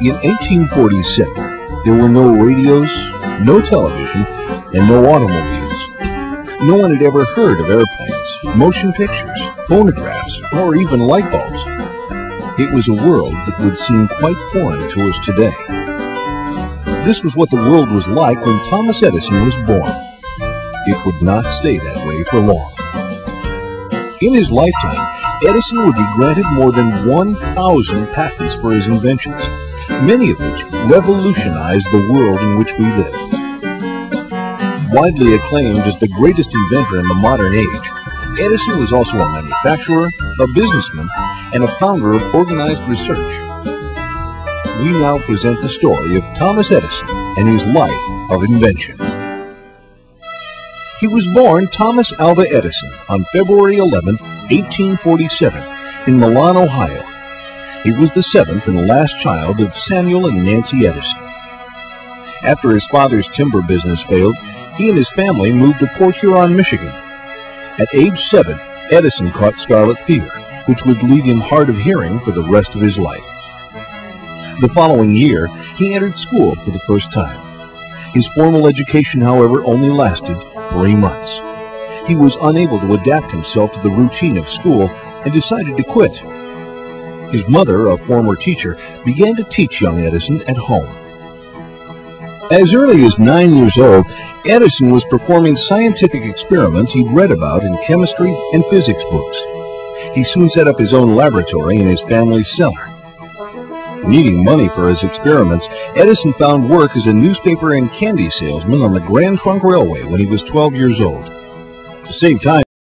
In 1847, there were no radios, no television, and no automobiles. No one had ever heard of airplanes, motion pictures, phonographs, or even light bulbs. It was a world that would seem quite foreign to us today. This was what the world was like when Thomas Edison was born. It would not stay that way for long. In his lifetime, Edison would be granted more than 1,000 patents for his inventions many of which revolutionized the world in which we live. Widely acclaimed as the greatest inventor in the modern age, Edison was also a manufacturer, a businessman, and a founder of organized research. We now present the story of Thomas Edison and his life of invention. He was born Thomas Alva Edison on February 11, 1847, in Milan, Ohio, he was the seventh and last child of Samuel and Nancy Edison. After his father's timber business failed, he and his family moved to Port Huron, Michigan. At age seven, Edison caught scarlet fever, which would leave him hard of hearing for the rest of his life. The following year, he entered school for the first time. His formal education, however, only lasted three months. He was unable to adapt himself to the routine of school and decided to quit his mother, a former teacher, began to teach young Edison at home. As early as nine years old, Edison was performing scientific experiments he'd read about in chemistry and physics books. He soon set up his own laboratory in his family's cellar. Needing money for his experiments, Edison found work as a newspaper and candy salesman on the Grand Trunk Railway when he was 12 years old. To save time,